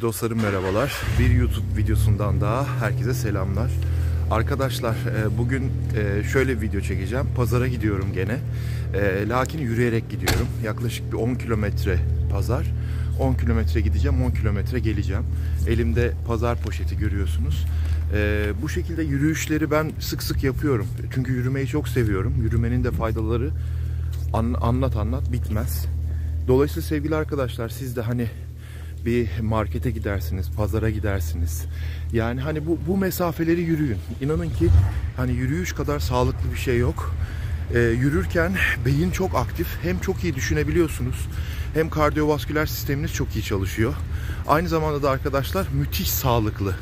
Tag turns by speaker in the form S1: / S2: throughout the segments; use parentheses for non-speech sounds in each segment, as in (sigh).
S1: Dostlarım merhabalar. Bir YouTube videosundan daha herkese selamlar. Arkadaşlar e, bugün e, şöyle bir video çekeceğim. Pazara gidiyorum gene. E, lakin yürüyerek gidiyorum. Yaklaşık bir 10 kilometre pazar. 10 kilometre gideceğim, 10 kilometre geleceğim. Elimde pazar poşeti görüyorsunuz. Bu şekilde yürüyüşleri ben sık sık yapıyorum. Çünkü yürümeyi çok seviyorum. Yürümenin de faydaları anlat anlat bitmez. Dolayısıyla sevgili arkadaşlar siz de hani bir markete gidersiniz, pazara gidersiniz. Yani hani bu bu mesafeleri yürüyün. İnanın ki hani yürüyüş kadar sağlıklı bir şey yok. Ee, yürürken beyin çok aktif. Hem çok iyi düşünebiliyorsunuz. Hem kardiyovasküler sisteminiz çok iyi çalışıyor. Aynı zamanda da arkadaşlar müthiş sağlıklı.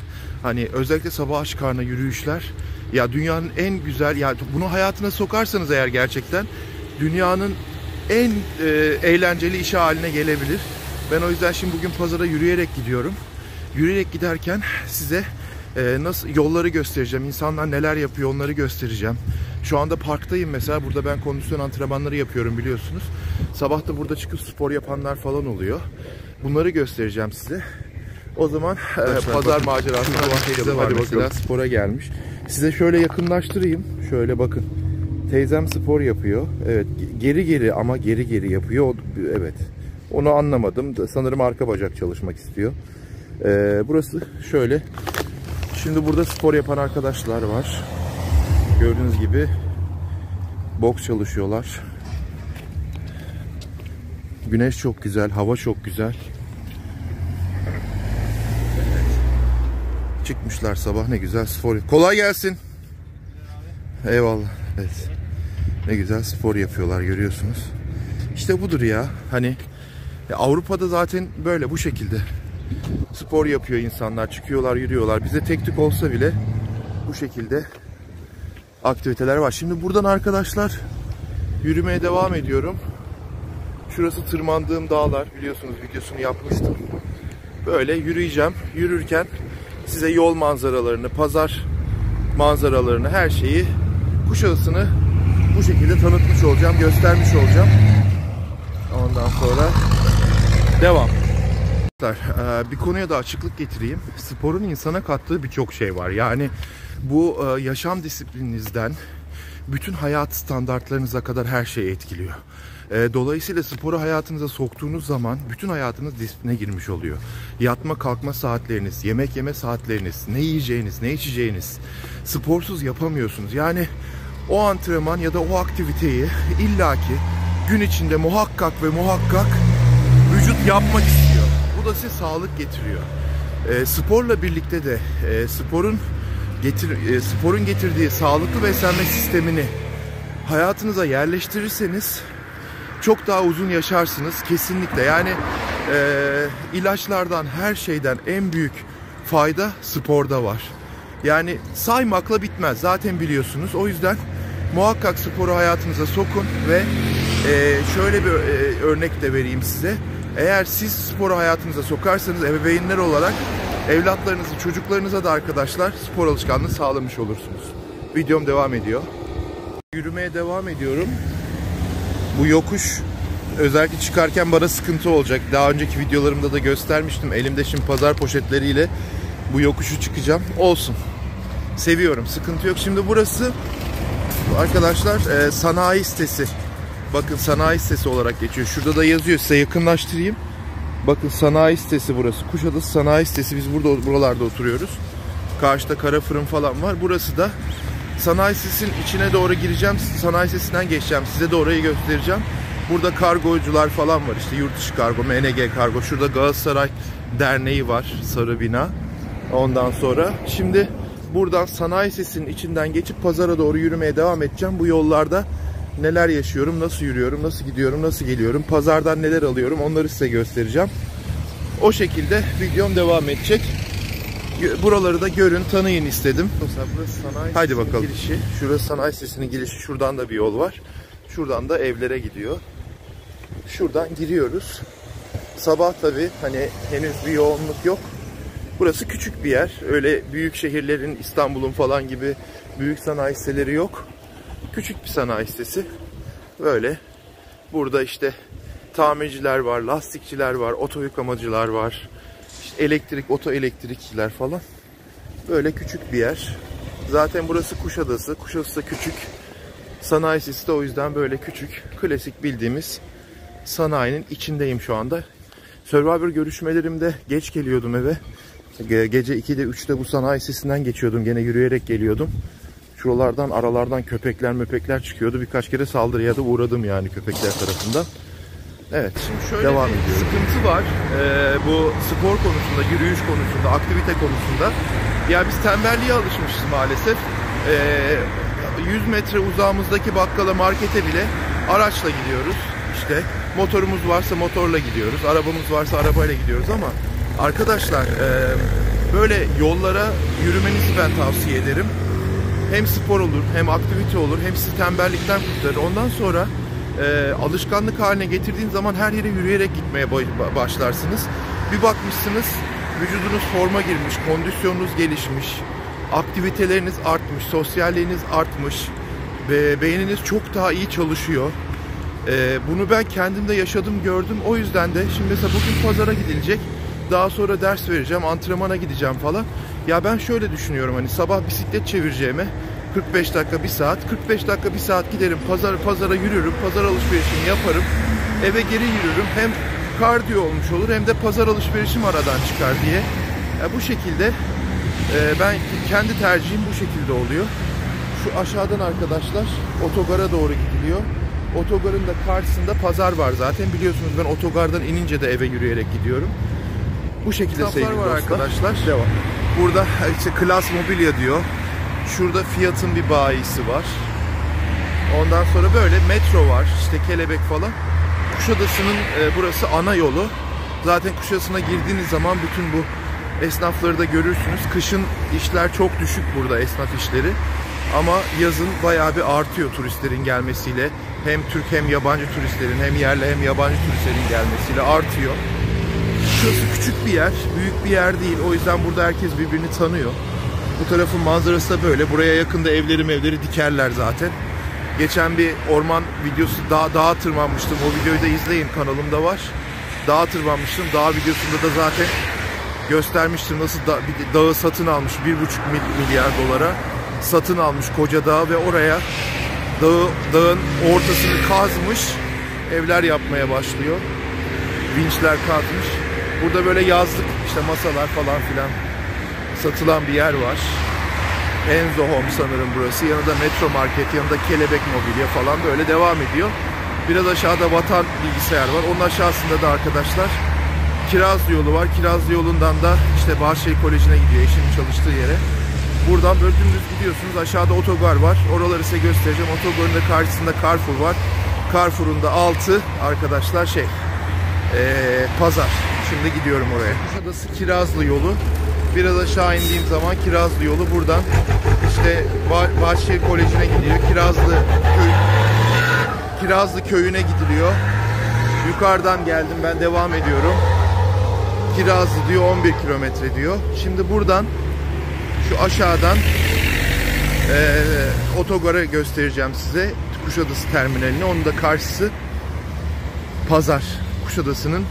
S1: Hani özellikle sabah aç karnına yürüyüşler ya dünyanın en güzel yani bunu hayatına sokarsanız eğer gerçekten dünyanın en e, eğlenceli işi haline gelebilir. Ben o yüzden şimdi bugün pazara yürüyerek gidiyorum. Yürüyerek giderken size e, nasıl yolları göstereceğim. İnsanlar neler yapıyor onları göstereceğim. Şu anda parktayım mesela. Burada ben kondisyon antrenmanları yapıyorum biliyorsunuz. Sabah da burada çıkıp spor yapanlar falan oluyor. Bunları göstereceğim size. O zaman e, pazar macerasına başlayalım. Hadi bakalım. spora gelmiş. Size şöyle yakınlaştırayım. Şöyle bakın. Teyzem spor yapıyor. Evet geri geri ama geri geri yapıyor. Evet. Onu anlamadım. Sanırım arka bacak çalışmak istiyor. Ee, burası şöyle. Şimdi burada spor yapan arkadaşlar var. Gördüğünüz gibi boks çalışıyorlar. Güneş çok güzel, hava çok güzel. Çıkmışlar sabah ne güzel spor. Kolay gelsin. Eyvallah. Evet. Ne güzel spor yapıyorlar görüyorsunuz. İşte budur ya. Hani Avrupa'da zaten böyle bu şekilde spor yapıyor insanlar. Çıkıyorlar, yürüyorlar. Bize tek tük olsa bile bu şekilde aktiviteler var. Şimdi buradan arkadaşlar yürümeye devam ediyorum. Şurası tırmandığım dağlar. Biliyorsunuz videosunu yapmıştım. Böyle yürüyeceğim. Yürürken size yol manzaralarını, pazar manzaralarını, her şeyi Kuşadası'nı bu şekilde tanıtmış olacağım, göstermiş olacağım. Ondan sonra devam. Bir konuya da açıklık getireyim. Sporun insana kattığı birçok şey var. Yani bu yaşam disiplininizden bütün hayat standartlarınıza kadar her şey etkiliyor. Dolayısıyla sporu hayatınıza soktuğunuz zaman bütün hayatınız disipline girmiş oluyor. Yatma kalkma saatleriniz, yemek yeme saatleriniz, ne yiyeceğiniz, ne içeceğiniz sporsuz yapamıyorsunuz. Yani o antrenman ya da o aktiviteyi illaki gün içinde muhakkak ve muhakkak vücut yapmak istiyor. Bu da size sağlık getiriyor. E, sporla birlikte de e, sporun getir e, sporun getirdiği sağlıklı beslenme sistemini hayatınıza yerleştirirseniz çok daha uzun yaşarsınız kesinlikle. Yani e, ilaçlardan her şeyden en büyük fayda sporda var. Yani saymakla bitmez zaten biliyorsunuz. O yüzden muhakkak sporu hayatınıza sokun ve e, şöyle bir e, örnek de vereyim size. Eğer siz sporu hayatınıza sokarsanız ebeveynler olarak evlatlarınızı, çocuklarınıza da arkadaşlar spor alışkanlığı sağlamış olursunuz. Videom devam ediyor. Yürümeye devam ediyorum. Bu yokuş özellikle çıkarken bana sıkıntı olacak. Daha önceki videolarımda da göstermiştim. Elimde şimdi pazar poşetleriyle bu yokuşu çıkacağım. Olsun. Seviyorum. Sıkıntı yok. Şimdi burası arkadaşlar e, sanayi sitesi. Bakın sanayi sitesi olarak geçiyor. Şurada da yazıyor. Size yakınlaştırayım. Bakın sanayi sitesi burası. Kuşadası sanayi sitesi. Biz burada buralarda oturuyoruz. Karşıda kara fırın falan var. Burası da sanayi sitesinin içine doğru gireceğim. Sanayi sitesinden geçeceğim. Size de orayı göstereceğim. Burada kargocular falan var. İşte yurt dışı kargo, MNG kargo. Şurada Galatasaray Derneği var. Sarı bina. Ondan sonra şimdi buradan sanayi sitesinin içinden geçip pazara doğru yürümeye devam edeceğim. Bu yollarda neler yaşıyorum, nasıl yürüyorum, nasıl gidiyorum, nasıl geliyorum, pazardan neler alıyorum onları size göstereceğim. O şekilde videom devam edecek. Buraları da görün, tanıyın istedim. Mesela burası sanayi Haydi bakalım. girişi. Şurası sanayi sitesinin girişi. Şuradan da bir yol var. Şuradan da evlere gidiyor. Şuradan giriyoruz. Sabah tabi hani henüz bir yoğunluk yok. Burası küçük bir yer. Öyle büyük şehirlerin İstanbul'un falan gibi büyük sanayi siteleri yok. Küçük bir sanayi sitesi. Böyle. Burada işte tamirciler var, lastikçiler var, oto yıkamacılar var. İşte Elektrik, oto elektrikçiler falan. Böyle küçük bir yer. Zaten burası Kuşadası. Kuşadası da küçük. Sanayisi de o yüzden böyle küçük. Klasik bildiğimiz sanayinin içindeyim şu anda. Survivor görüşmelerimde geç geliyordum eve. Gece 2'de 3'te bu sanayi sesinden geçiyordum. Gene yürüyerek geliyordum. Şuralardan aralardan köpekler möpekler çıkıyordu. Birkaç kere saldırıya da uğradım yani köpekler tarafından. Evet. Şimdi şöyle devam bir ediyorum. sıkıntı var. Ee, bu spor konusunda, yürüyüş konusunda, aktivite konusunda. Ya biz tembelliğe alışmışız maalesef. Ee, 100 metre uzağımızdaki bakkala, markete bile araçla gidiyoruz. İşte motorumuz varsa motorla gidiyoruz. Arabamız varsa arabayla gidiyoruz ama arkadaşlar e, böyle yollara yürümenizi ben tavsiye ederim. Hem spor olur, hem aktivite olur, hem sizi tembellikten kurtarır. Ondan sonra e, alışkanlık haline getirdiğin zaman her yere yürüyerek gitmeye başlarsınız. Bir bakmışsınız vücudunuz forma girmiş, kondisyonunuz gelişmiş, aktiviteleriniz artmış, sosyalliğiniz artmış ve beyniniz çok daha iyi çalışıyor. Ee, bunu ben kendimde yaşadım, gördüm. O yüzden de şimdi mesela bugün pazara gidilecek. Daha sonra ders vereceğim, antrenmana gideceğim falan. Ya ben şöyle düşünüyorum hani sabah bisiklet çevireceğime 45 dakika, 1 saat, 45 dakika, 1 saat giderim, pazar pazara yürürüm, pazar alışverişimi yaparım. Eve geri yürürüm. Hem kardiyo olmuş olur hem de pazar alışverişim aradan çıkar diye. Ya bu şekilde e, ben kendi tercihim bu şekilde oluyor. Şu aşağıdan arkadaşlar otogara doğru gidiliyor. Otogarın da karşısında pazar var zaten. Biliyorsunuz ben otogardan inince de eve yürüyerek gidiyorum. Bu şekilde sevgili var dostlar. arkadaşlar. Devam. Burada işte klas mobilya diyor. Şurada Fiat'ın bir bayisi var. Ondan sonra böyle metro var. işte kelebek falan. Kuşadası'nın e, burası ana yolu. Zaten Kuşadası'na girdiğiniz zaman bütün bu esnafları da görürsünüz. Kışın işler çok düşük burada esnaf işleri. Ama yazın bayağı bir artıyor turistlerin gelmesiyle. Hem Türk hem yabancı turistlerin hem yerli hem yabancı turistlerin gelmesiyle artıyor. Şurası küçük bir yer, büyük bir yer değil. O yüzden burada herkes birbirini tanıyor. Bu tarafın manzarası da böyle. Buraya yakında evleri mevleri dikerler zaten. Geçen bir orman videosu dağ, dağa tırmanmıştım. O videoyu da izleyin kanalımda var. Dağa tırmanmıştım. Dağ videosunda da zaten göstermiştim nasıl da, dağı satın almış 1,5 milyar dolara satın almış koca dağı ve oraya dağı, dağın ortasını kazmış evler yapmaya başlıyor. Vinçler kazmış. Burada böyle yazlık işte masalar falan filan satılan bir yer var. Enzo Home sanırım burası. Yanında Metro Market, yanında Kelebek Mobilya falan böyle devam ediyor. Biraz aşağıda Vatan Bilgisayar var. Onun aşağısında da arkadaşlar Kirazlı yolu var. Kirazlı yolundan da işte Bahçeli Koleji'ne gidiyor eşimin çalıştığı yere. Buradan böyle dümdüz gidiyorsunuz. Aşağıda otogar var. Oraları size göstereceğim. Otogarın da karşısında Carrefour var. Carrefour'un da altı arkadaşlar şey ee, pazar. Şimdi gidiyorum oraya. Kuşadası Kirazlı yolu. Biraz aşağı indiğim zaman Kirazlı yolu buradan işte Bahçeli Koleji'ne gidiyor. Kirazlı köy Kirazlı köyüne gidiliyor. Yukarıdan geldim ben devam ediyorum. Kirazlı diyor 11 kilometre diyor. Şimdi buradan şu aşağıdan e, otogara göstereceğim size. Kuşadası terminalini. Onun da karşısı pazar. Kuşadası'nın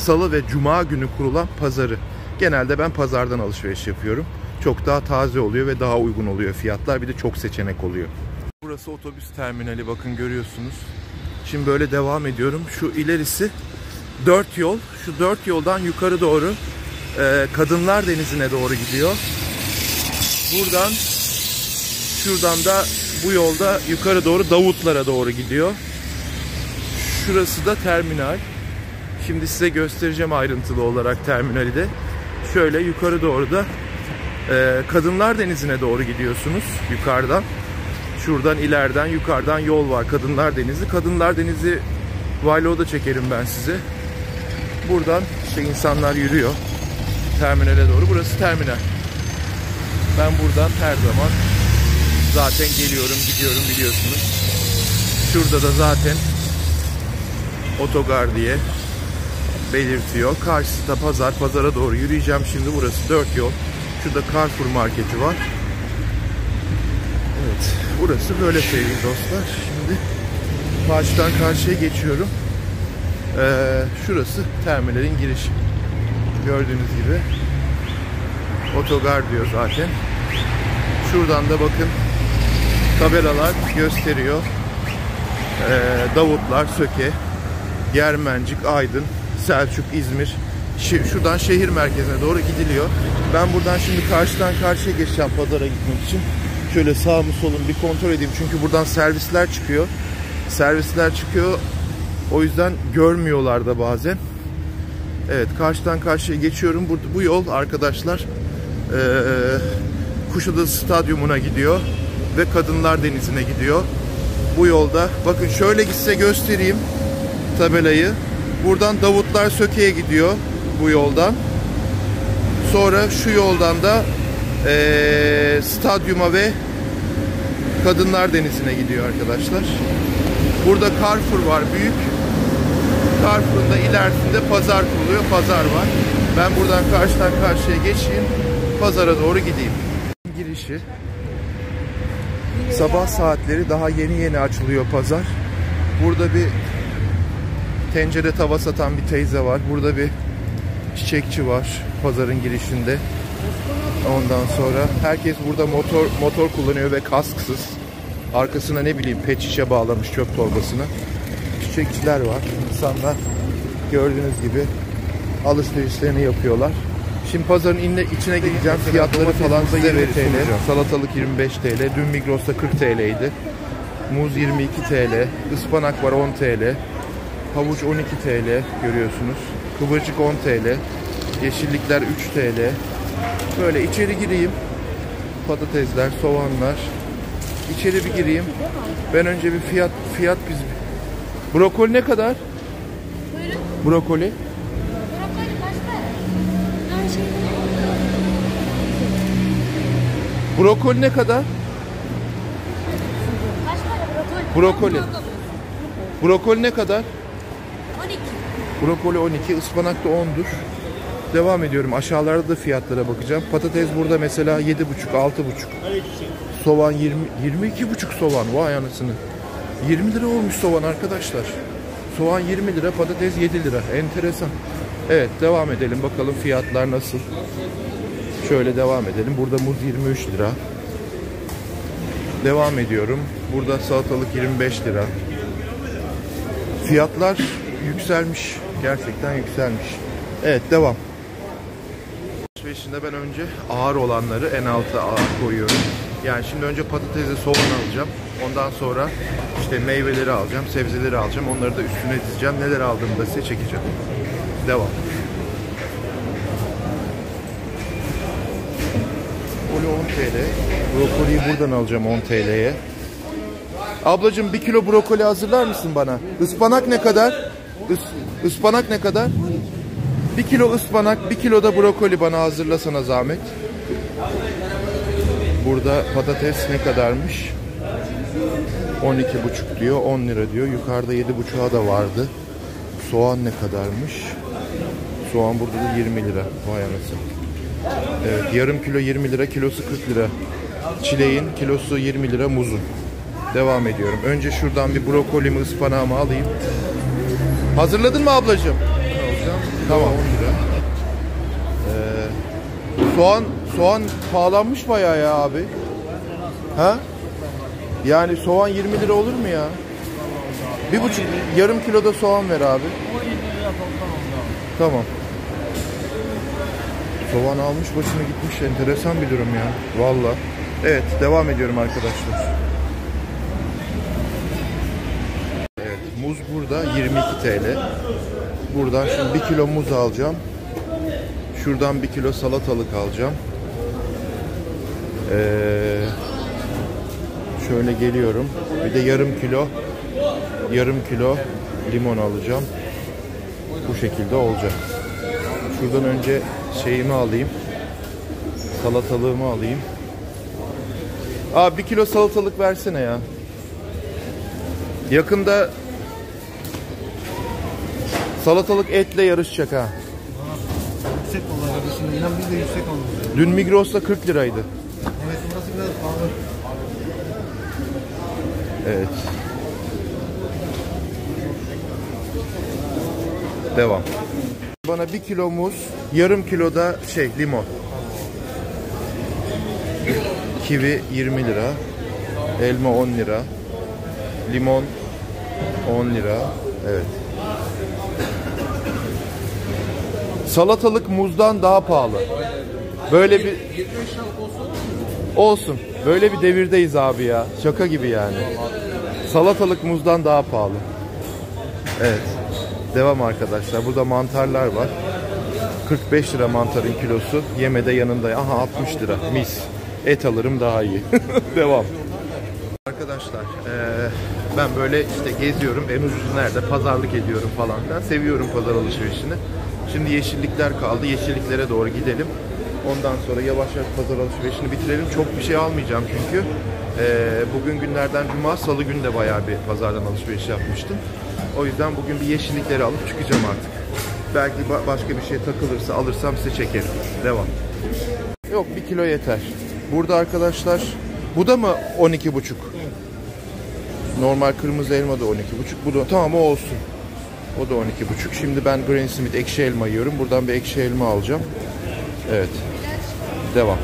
S1: salı ve cuma günü kurulan pazarı. Genelde ben pazardan alışveriş yapıyorum. Çok daha taze oluyor ve daha uygun oluyor fiyatlar. Bir de çok seçenek oluyor. Burası otobüs terminali bakın görüyorsunuz. Şimdi böyle devam ediyorum. Şu ilerisi dört yol. Şu dört yoldan yukarı doğru e, Kadınlar Denizi'ne doğru gidiyor. Buradan şuradan da bu yolda yukarı doğru Davutlara doğru gidiyor. Şurası da terminal. Şimdi size göstereceğim ayrıntılı olarak terminali de. Şöyle yukarı doğru da e, Kadınlar Denizi'ne doğru gidiyorsunuz yukarıdan. Şuradan ileriden yukarıdan yol var Kadınlar Denizi. Kadınlar Denizi vlog'u da çekerim ben size. Buradan işte insanlar yürüyor terminale doğru. Burası terminal. Ben buradan her zaman zaten geliyorum gidiyorum biliyorsunuz. Şurada da zaten otogar diye belirtiyor. Karşısında pazar. Pazara doğru yürüyeceğim şimdi. Burası dört yol. Şurada Carrefour marketi var. Evet. Burası böyle sevgili dostlar. Şimdi karşıdan karşıya geçiyorum. Ee, şurası terminalin girişi. Gördüğünüz gibi. Otogar diyor zaten. Şuradan da bakın tabelalar gösteriyor. Ee, Davutlar, Söke, Germencik, Aydın, Selçuk, İzmir. Şuradan şehir merkezine doğru gidiliyor. Ben buradan şimdi karşıdan karşıya geçeceğim pazara gitmek için. Şöyle sağımı solumu bir kontrol edeyim. Çünkü buradan servisler çıkıyor. Servisler çıkıyor. O yüzden görmüyorlar da bazen. Evet karşıdan karşıya geçiyorum. Bu, bu yol arkadaşlar eee Kuşadası Stadyumuna gidiyor ve Kadınlar Denizi'ne gidiyor. Bu yolda bakın şöyle gitse göstereyim tabelayı. Buradan Davutlar Söke'ye gidiyor bu yoldan. Sonra şu yoldan da eee, stadyuma ve Kadınlar Denizi'ne gidiyor arkadaşlar. Burada Carrefour var büyük. Carrefour'un da ilerisinde pazar kuruluyor. Pazar var. Ben buradan karşıdan karşıya geçeyim. Pazara doğru gideyim. Girişi. Sabah saatleri daha yeni yeni açılıyor pazar. Burada bir tencere tava satan bir teyze var. Burada bir çiçekçi var pazarın girişinde. Ondan sonra herkes burada motor motor kullanıyor ve kasksız. Arkasına ne bileyim pet şişe bağlamış çöp torbasına. Çiçekçiler var. İnsanlar gördüğünüz gibi alışverişlerini yapıyorlar. Şimdi pazarın inle, içine gideceğim. Fiyatları falan size vereceğim. Salatalık 25 TL. Dün Migros'ta 40 TL'ydi. Muz 22 TL. Ispanak var 10 TL. Havuç 12 TL görüyorsunuz. Kıvırcık 10 TL. Yeşillikler 3 TL. Böyle içeri gireyim. Patatesler, soğanlar. İçeri bir gireyim. Ben önce bir fiyat fiyat biz Brokoli ne kadar?
S2: Buyurun.
S1: Brokoli.
S2: Brokoli kaç para? Şey.
S1: Brokoli ne kadar?
S2: Kaç para brokoli?
S1: Brokoli. Brokoli ne kadar?
S2: 12.
S1: Brokoli 12, ıspanak da 10'dur. Devam ediyorum. Aşağılarda da fiyatlara bakacağım. Patates burada mesela 7,5, 6,5. Soğan 20, 22,5 soğan. Vay anasını. 20 lira olmuş soğan arkadaşlar. Soğan 20 lira, patates 7 lira. Enteresan. Evet, devam edelim. Bakalım fiyatlar nasıl. Şöyle devam edelim. Burada muz 23 lira. Devam ediyorum. Burada salatalık 25 lira. Fiyatlar yükselmiş. Gerçekten yükselmiş. Evet devam. Alışverişinde ben önce ağır olanları en alta ağır koyuyorum. Yani şimdi önce patatesi soğan alacağım. Ondan sonra işte meyveleri alacağım, sebzeleri alacağım. Onları da üstüne dizeceğim. Neler aldığımı da size çekeceğim. Devam. Brokoli 10 TL. Brokoliyi buradan alacağım 10 TL'ye. Ablacığım bir kilo brokoli hazırlar mısın bana? Ispanak ne kadar? Is, ıspanak ne kadar? Bir kilo ıspanak, bir kilo da brokoli bana hazırlasana zahmet. Burada patates ne kadarmış? 12,5 diyor, 10 lira diyor. Yukarıda 7,5'a da vardı. Soğan ne kadarmış? Soğan burada da 20 lira. Vay anasını. Evet, yarım kilo 20 lira, kilosu 40 lira. Çileğin kilosu 20 lira, muzun. Devam ediyorum. Önce şuradan bir brokolimi, ıspanağımı alayım. Hazırladın mı ablacığım? Tamam 10 lira. Ee, soğan soğan pahalanmış bayağı ya abi. Ha? Yani soğan 20 lira olur mu ya? Bir buçuk yarım kilo da soğan ver abi. Tamam. Soğan almış başına gitmiş. Enteresan bir durum ya. Valla. Evet devam ediyorum arkadaşlar. Evet muz burada 22 TL. Buradan şimdi bir kilo muz alacağım. Şuradan bir kilo salatalık alacağım. Ee, şöyle geliyorum. Bir de yarım kilo yarım kilo limon alacağım. Bu şekilde olacak. Şuradan önce şeyimi alayım. Salatalığımı alayım. Aa bir kilo salatalık versene ya. Yakında salatalık etle yarışacak ha.
S3: Yüksek onlar kardeşim. İnan biz de yüksek alıyoruz.
S1: Dün Migros'ta 40 liraydı.
S3: Evet burası biraz pahalı.
S1: Evet. Devam. bana 1 kilo muz, yarım kilo da şey limon. Kivi 20 lira. Elma 10 lira. Limon 10 lira. Evet. Salatalık muzdan daha pahalı. Böyle bir olsun. Böyle bir devirdeyiz abi ya. Şaka gibi yani. Salatalık muzdan daha pahalı. Evet. Devam arkadaşlar. Burada mantarlar var. 45 lira mantarın kilosu. Yemede yanında. Aha 60 lira. Mis. Et alırım daha iyi. (laughs) Devam. Arkadaşlar eee, ben böyle işte geziyorum. En ucuz nerede? Pazarlık ediyorum falan filan. Seviyorum pazar alışverişini. Şimdi yeşillikler kaldı. Yeşilliklere doğru gidelim. Ondan sonra yavaş yavaş pazar alışverişini bitirelim. Çok bir şey almayacağım çünkü. Eee, bugün günlerden cuma, salı günü de bayağı bir pazardan alışveriş yapmıştım. O yüzden bugün bir yeşillikleri alıp çıkacağım artık. Belki ba- başka bir şey takılırsa alırsam size çekerim. Devam. Yok bir kilo yeter. Burada arkadaşlar bu da mı 12,5? Normal kırmızı elma da 12,5. Bu da tamam o olsun. O da 12,5. Şimdi ben Granny Smith ekşi elma yiyorum. Buradan bir ekşi elma alacağım. Evet. Devam.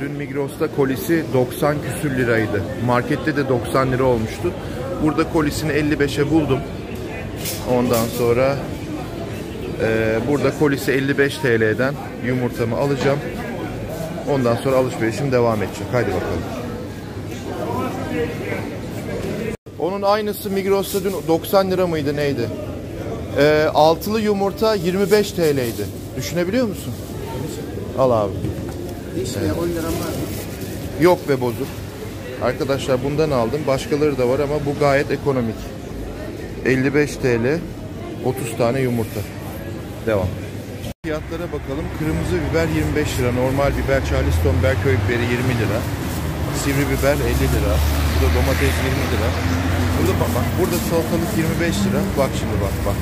S1: Dün Migros'ta kolisi 90 küsür liraydı. Markette de 90 lira olmuştu. Burada kolisini 55'e buldum. Ondan sonra e, burada kolisi 55 TL'den yumurtamı alacağım. Ondan sonra alışverişim devam edecek. Haydi bakalım. Onun aynısı Migros'ta dün 90 lira mıydı neydi? Ee, altılı yumurta 25 TL'ydi. Düşünebiliyor musun? Al abi.
S3: Hiç ya 10 liram var.
S1: Yok be bozuk. Arkadaşlar bundan aldım. Başkaları da var ama bu gayet ekonomik. 55 TL 30 tane yumurta. Devam. Fiyatlara bakalım. Kırmızı biber 25 lira. Normal biber Charleston biber köy biberi 20 lira. Sivri biber 50 lira. Burada domates 20 lira. Burada bak, bak burada salatalık 25 lira. Bak şimdi bak bak.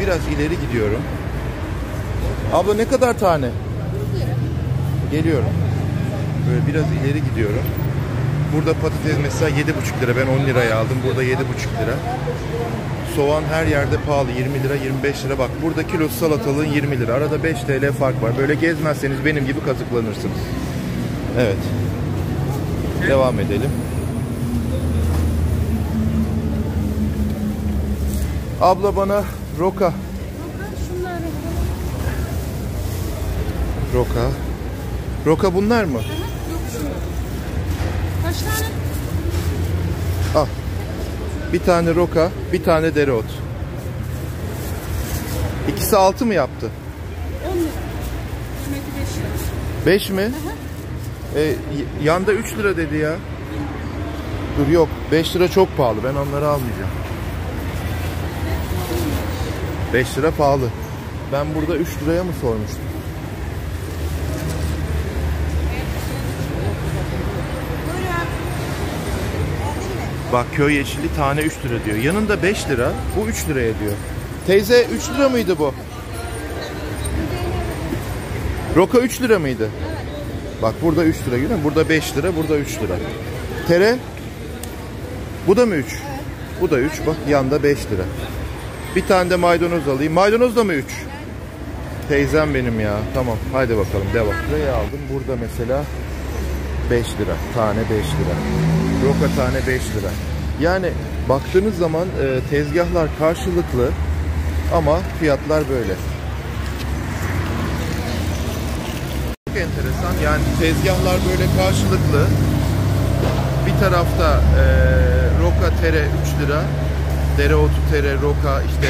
S1: Biraz ileri gidiyorum. Abla ne kadar tane? Geliyorum. Böyle biraz ileri gidiyorum. Burada patates mesela 7,5 lira. Ben 10 liraya aldım. Burada 7,5 lira. Soğan her yerde pahalı. 20 lira, 25 lira. Bak burada kilosu salatalığın 20 lira. Arada 5 TL fark var. Böyle gezmezseniz benim gibi kazıklanırsınız. Evet. Devam edelim. Abla bana roka. Roka. Roka bunlar mı?
S2: Kaç tane?
S1: Al. Bir tane roka, bir tane dereot. İkisi altı mı yaptı?
S2: 10 lira. Kıymeti 5 lira.
S1: 5 mi? E, yanda 3 lira dedi ya. Dur yok 5 lira çok pahalı ben onları almayacağım. 5 lira pahalı. Ben burada 3 liraya mı sormuştum? Bak köy yeşili tane 3 lira diyor. Yanında 5 lira, bu 3 liraya diyor. Teyze 3 lira mıydı bu? Roka 3 lira mıydı? Bak burada 3 lira görüyor? Burada 5 lira, burada 3 lira. Tere? Bu da mı 3? Bu da 3. Bak yanda 5 lira. Bir tane de maydanoz alayım. Maydanoz da mı 3? Teyzem benim ya. Tamam. Haydi bakalım devam. Buraya aldım. Burada mesela 5 lira. Tane 5 lira. Roka tane 5 lira. Yani baktığınız zaman e, tezgahlar karşılıklı ama fiyatlar böyle. Çok enteresan. Yani tezgahlar böyle karşılıklı. Bir tarafta e, roka tere 3 lira, dereotu tere roka işte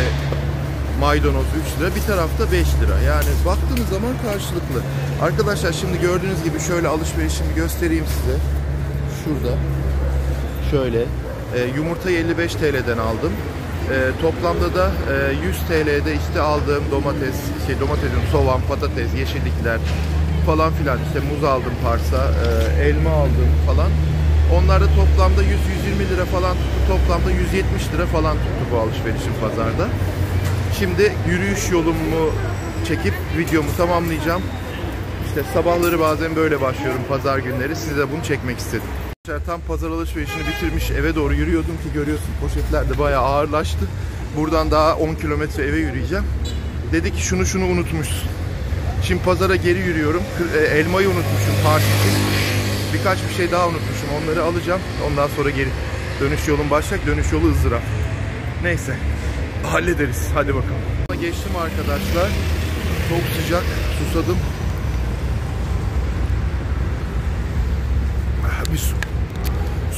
S1: maydanoz 3 lira. Bir tarafta 5 lira. Yani baktığınız zaman karşılıklı. Arkadaşlar şimdi gördüğünüz gibi şöyle alışverişimi göstereyim size. Şurada. Şöyle. E, yumurtayı 55 TL'den aldım. E, toplamda da e, 100 TL'de işte aldığım domates, şey domatesin soğan, patates, yeşillikler falan filan işte muz aldım parça, e, elma aldım falan. Onlar da toplamda 100-120 lira falan tuttu. Toplamda 170 lira falan tuttu bu alışverişim pazarda. Şimdi yürüyüş yolumu çekip videomu tamamlayacağım. İşte sabahları bazen böyle başlıyorum pazar günleri. Size bunu çekmek istedim. Tam pazar alışverişini bitirmiş eve doğru yürüyordum ki görüyorsun poşetler de bayağı ağırlaştı. Buradan daha 10 kilometre eve yürüyeceğim. Dedi ki şunu şunu unutmuşsun. Şimdi pazara geri yürüyorum. E, Elmayı unutmuşum için. Birkaç bir şey daha unutmuşum. Onları alacağım. Ondan sonra geri dönüş yolum başlayacak. Dönüş yolu ızdırap. Neyse. Hallederiz. Hadi bakalım. Geçtim arkadaşlar. Çok sıcak. Susadım. Bir su,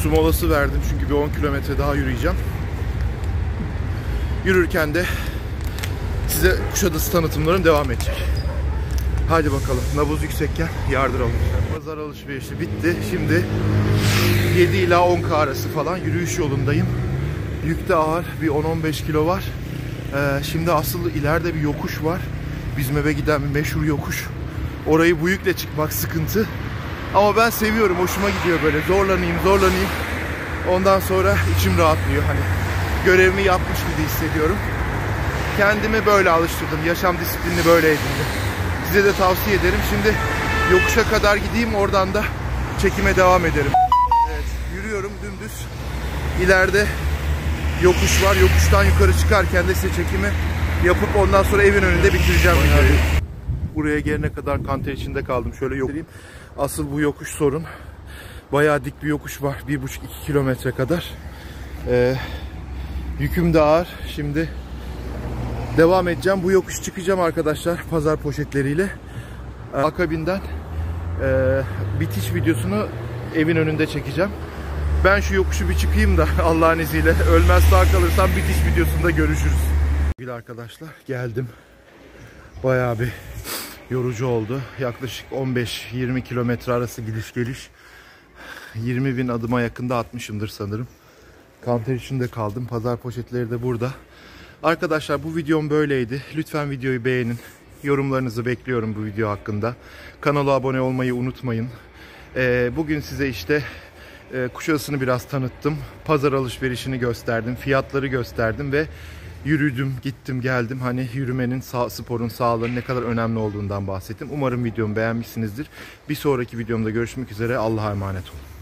S1: su molası verdim çünkü bir 10 kilometre daha yürüyeceğim. Yürürken de size Kuşadası tanıtımlarım devam edecek. Hadi bakalım. Nabız yüksekken yardıralım. Pazar alışverişi bitti. Şimdi 7 ila 10 arası falan yürüyüş yolundayım. Yük de ağır. Bir 10-15 kilo var. Ee, şimdi asıl ileride bir yokuş var. Bizim eve giden bir meşhur yokuş. Orayı bu yükle çıkmak sıkıntı. Ama ben seviyorum. Hoşuma gidiyor böyle. Zorlanayım, zorlanayım. Ondan sonra içim rahatlıyor. Hani görevimi yapmış gibi hissediyorum. Kendimi böyle alıştırdım. Yaşam disiplini böyle edindim. Size de tavsiye ederim. Şimdi yokuşa kadar gideyim. Oradan da çekime devam ederim. Evet, yürüyorum dümdüz. İleride yokuş var. Yokuştan yukarı çıkarken de size çekimi yapıp ondan sonra evin önünde bitireceğim videoyu. Buraya gelene kadar kanter içinde kaldım. Şöyle göstereyim. Asıl bu yokuş sorun. Bayağı dik bir yokuş var. 1,5-2 kilometre kadar. Ee, yüküm de ağır. Şimdi devam edeceğim. Bu yokuş çıkacağım arkadaşlar. Pazar poşetleriyle. Ee, Akabinden e, bitiş videosunu evin önünde çekeceğim. Ben şu yokuşu bir çıkayım da (laughs) Allah'ın izniyle ölmez sağ kalırsam bitiş videosunda görüşürüz. Sevgili arkadaşlar geldim. Bayağı bir yorucu oldu. Yaklaşık 15-20 kilometre arası gidiş geliş. 20 bin adıma yakında atmışımdır sanırım. Kanter içinde kaldım. Pazar poşetleri de burada. Arkadaşlar bu videom böyleydi. Lütfen videoyu beğenin. Yorumlarınızı bekliyorum bu video hakkında. Kanala abone olmayı unutmayın. Ee, bugün size işte e, Kuşadası'nı biraz tanıttım. Pazar alışverişini gösterdim. Fiyatları gösterdim ve yürüdüm, gittim, geldim. Hani yürümenin, sağ, sporun sağlığının ne kadar önemli olduğundan bahsettim. Umarım videomu beğenmişsinizdir. Bir sonraki videomda görüşmek üzere. Allah'a emanet olun.